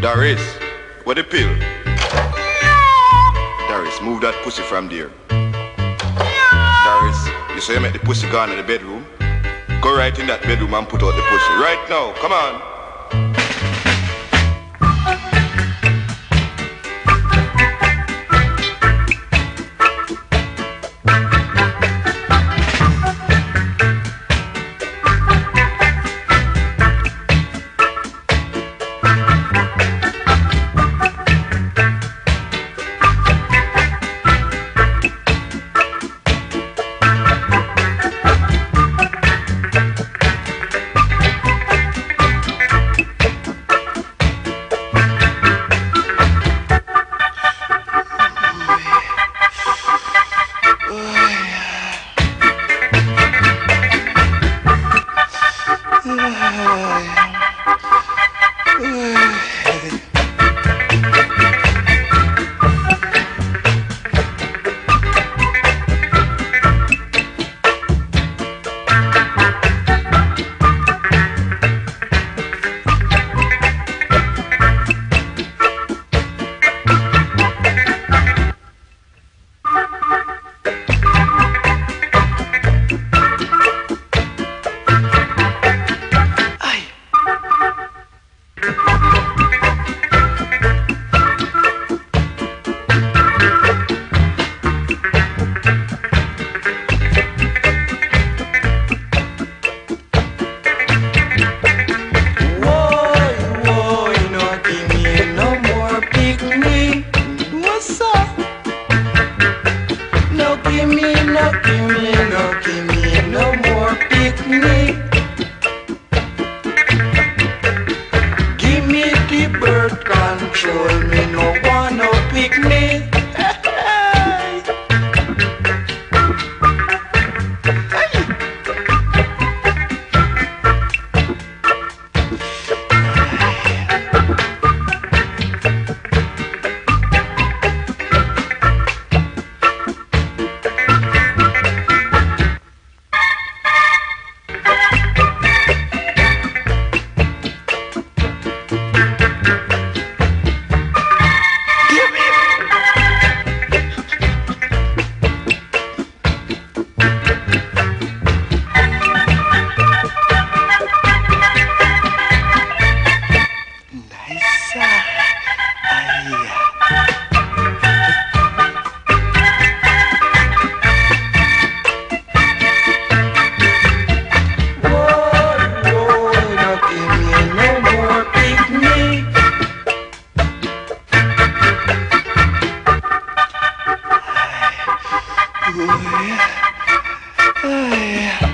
Doris, what the pill? Doris, move that pussy from there. Doris, you say you make the pussy gone in the bedroom? Go right in that bedroom and put out the pussy. Right now, come on. 唉唉 control, more picnic. Ay. Ay.